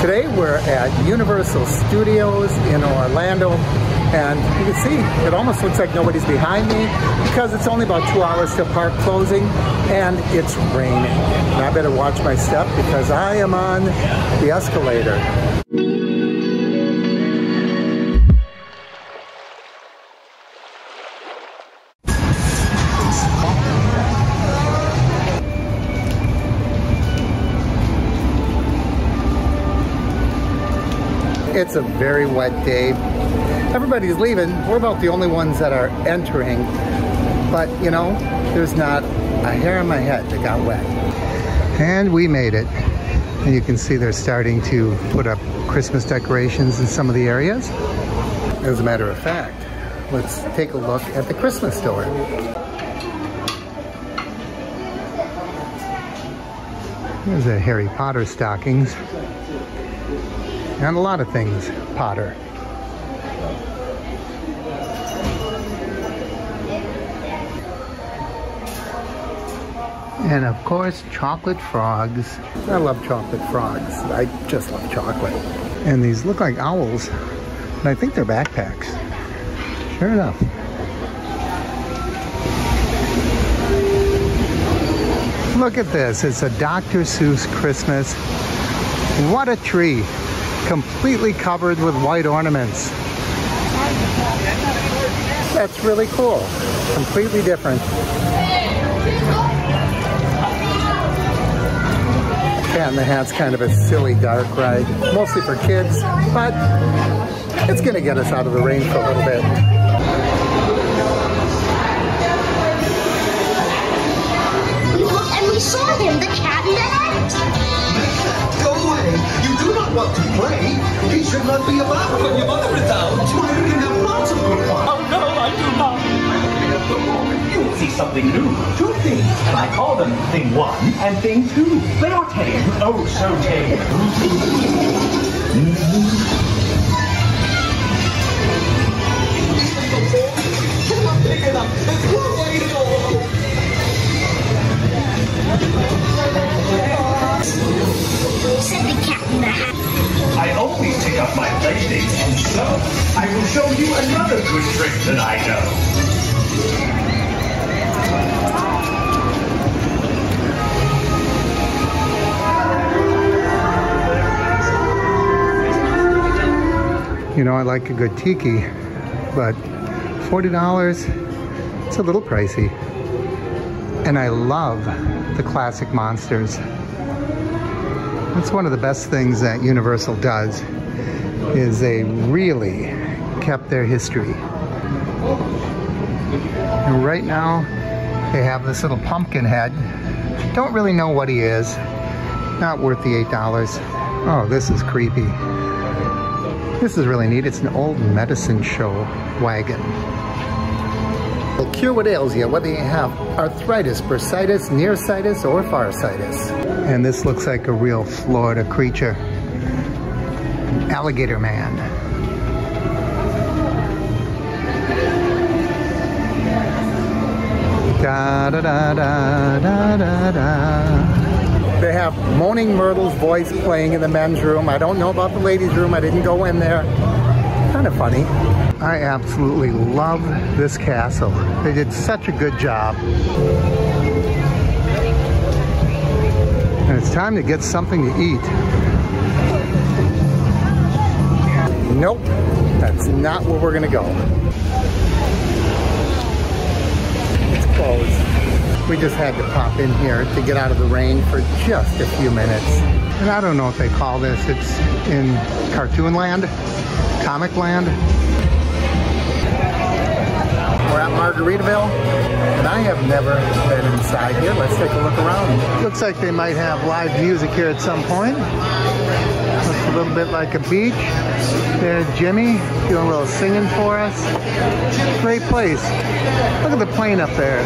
Today we're at Universal Studios in Orlando and you can see it almost looks like nobody's behind me because it's only about two hours till park closing and it's raining. And I better watch my step because I am on the escalator. It's a very wet day. Everybody's leaving. We're about the only ones that are entering. But, you know, there's not a hair on my head that got wet. And we made it. And you can see they're starting to put up Christmas decorations in some of the areas. As a matter of fact, let's take a look at the Christmas store. There's a Harry Potter stockings and a lot of things Potter. And of course, chocolate frogs. I love chocolate frogs. I just love chocolate. And these look like owls, but I think they're backpacks. Sure enough. Look at this. It's a Dr. Seuss Christmas. What a tree completely covered with white ornaments. That's really cool. Completely different. Cat in the Hat's kind of a silly dark ride, mostly for kids, but it's gonna get us out of the rain for a little bit. Look, and we saw him, the cat in the hat. Go away! You do not want to play! He should not be about when your mother is out! Why you can have lots of good fun! Oh no, I do not. You will see something new. Two things, and I call them thing one and thing two. They are tame. Oh, so tame. Pick it up up my and so I will show you another good trick that I know. You know, I like a good tiki, but $40, it's a little pricey. And I love the classic monsters. That's one of the best things that Universal does, is they really kept their history. And right now, they have this little pumpkin head. Don't really know what he is. Not worth the $8. Oh, this is creepy. This is really neat. It's an old medicine show wagon. Will cure what ails you, whether you have arthritis, bursitis, nearsightis, or farsightis. And this looks like a real Florida creature. Alligator man. Da da da da da da da. They have Moaning Myrtle's voice playing in the men's room. I don't know about the ladies' room. I didn't go in there. Kind of funny. I absolutely love this castle. They did such a good job. And it's time to get something to eat. Nope, that's not where we're gonna go. It's closed. We just had to pop in here to get out of the rain for just a few minutes. And I don't know if they call this, it's in Cartoon Land, Comic Land. We're at Margaritaville, and I have never been inside here. Let's take a look around. Looks like they might have live music here at some point. A little bit like a beach. There's Jimmy doing a little singing for us. Great place. Look at the plane up there.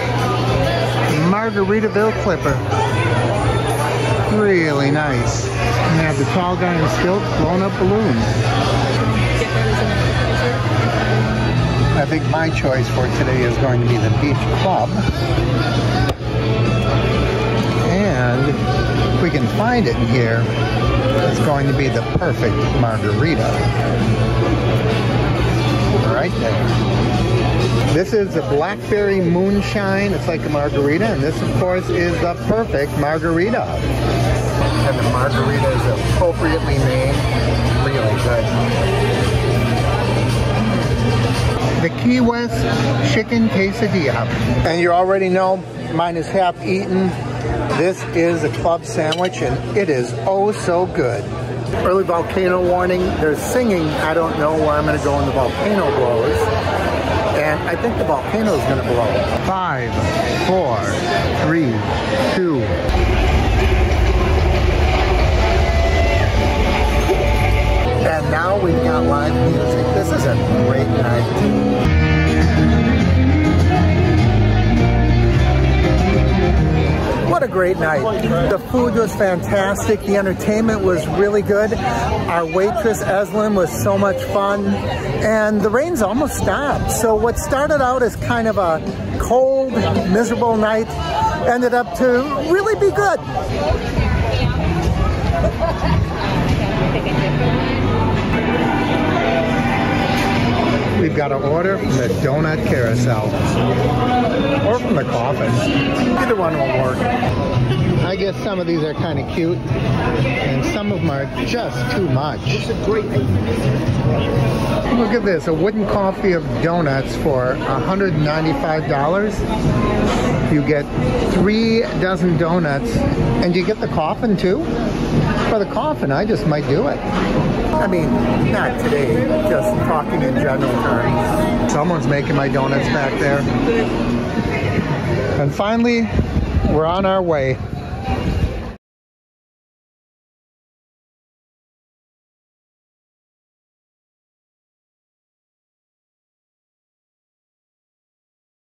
Margaritaville Clipper. Really nice. And they have the tall guy in stilts blowing up balloons. I think my choice for today is going to be the Beach Club. And if we can find it in here, it's going to be the perfect margarita. Right there. This is the Blackberry Moonshine. It's like a margarita, and this, of course, is the perfect margarita. And the margarita is appropriately named. Really good. The Key West Chicken Quesadilla. And you already know mine is half eaten. This is a club sandwich, and it is oh so good. Early volcano warning. There's singing. I don't know where I'm going to go when the volcano blows. And I think the volcano is going to blow. Five, four, three, two. And now we've got live music. This is a great night. What a great night. The food was fantastic. The entertainment was really good. Our waitress, Eslin, was so much fun. And the rain's almost stopped. So what started out as kind of a cold, miserable night ended up to really be good. Got to order from the Donut Carousel or from the coffin. Either one won't work. I guess some of these are kind of cute and some of them are just too much. Look at this, a wooden coffee of donuts for $195. You get three dozen donuts and you get the coffin too? For the coffin, I just might do it. I mean, not today, just talking in general terms. Someone's making my donuts back there. And finally, we're on our way. Thank you.